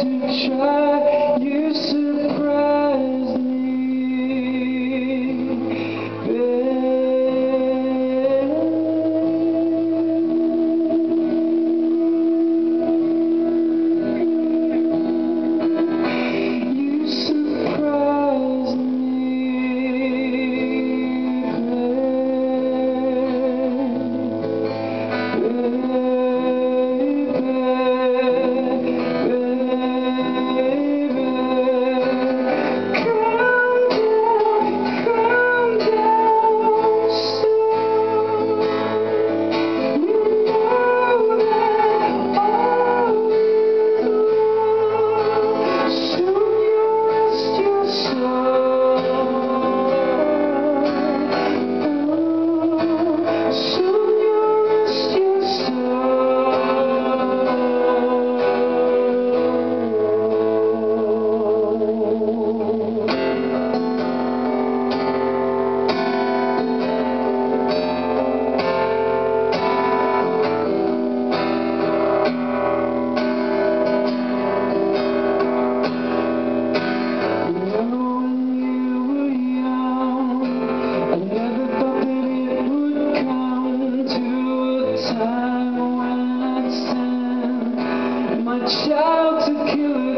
to try.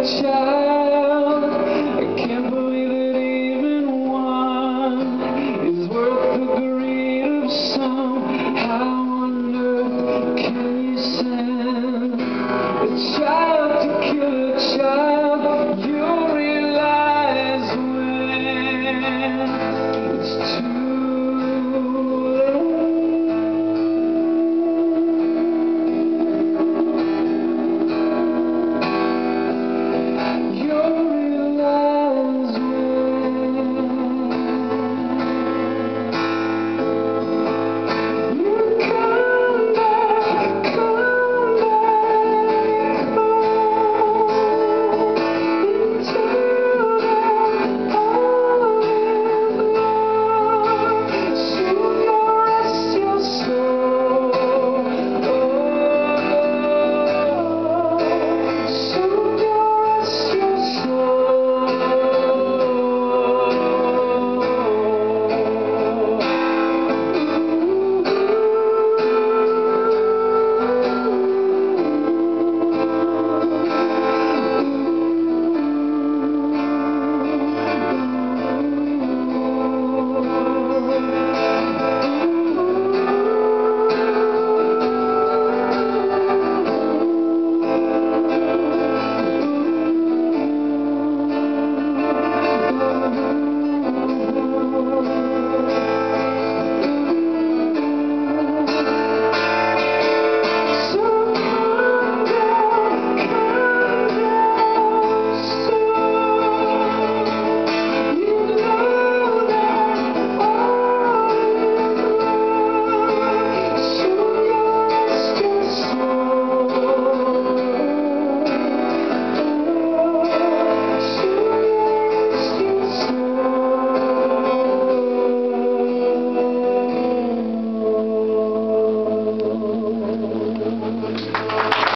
Child.